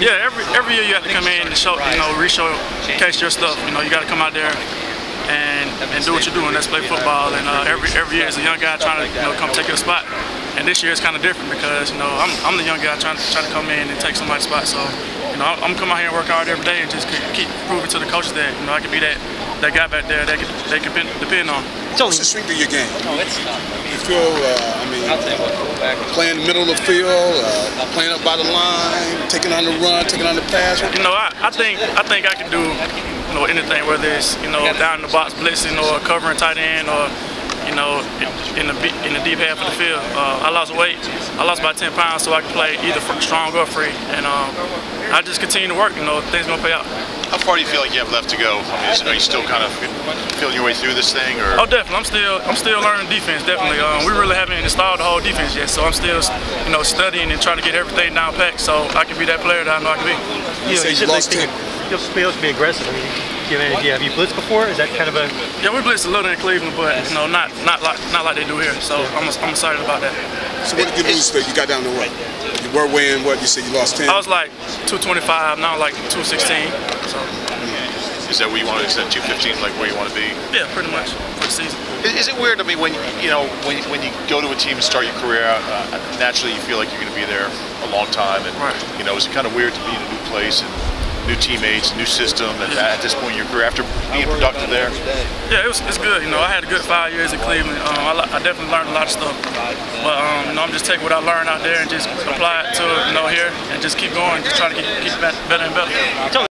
Yeah, every every year you have to come in and show, you know, re-showcase your stuff. You know, you got to come out there and and do what you're doing. That's play football. And uh, every every year is a young guy trying to you know come take your spot. And this year it's kind of different because you know I'm, I'm the young guy trying to trying to come in and take somebody's spot. So you know I'm, I'm coming out here and work hard every day and just keep, keep proving to the coaches that you know I can be that that guy back there that can, they can depend on. What's the strength of your game? No, it's tough. I mean, You feel, uh, I mean, I'll tell you what, quarterback. playing in the middle of the field, uh, playing up by the line, taking on the run, taking on the pass. You know, I, I think I think I can do you know anything, whether it's you know down in the box blitzing or covering tight end or you know in the in the deep half of the field. Uh, I lost weight. I lost about 10 pounds so I can play either fr- strong or free, and um, I just continue to work. You know, things gonna pay out. How far do you feel like you have left to go? I mean, is- are you still kind of feeling your way through this thing, or Oh, definitely. I'm still I'm still learning defense. Definitely. Um, we really haven't installed the whole defense yet, so I'm still you know studying and trying to get everything down packed so I can be that player that I know I can be. You say you lost 10. You're supposed to be aggressive. I mean, do you have any idea? Have you blitzed before? Is that kind of a Yeah, we blitzed a little in Cleveland, but you know, not not like not like they do here. So I'm, I'm excited about that. So what did you lose today? You got down to what? You were weighing what? You said you lost 10? I was like 225, now I'm like 216. So is that where you want to? Is that 215 like where you want to be? yeah, pretty much for the season. Is, is it weird? I mean, when you know when when you go to a team and start your career, out, uh, naturally you feel like you're going to be there a long time, and Right. you know, is it kind of weird to be in a new place and new teammates, new system, and Yeah. at this point in your career after being productive there? Yeah, it was, it's good. You know, I had a good five years in Cleveland. Um, I, I definitely learned a lot of stuff. But um, you know, I'm just taking what I learned out there and just apply it to you know here and just keep going, just try to keep, keep bet- better and better.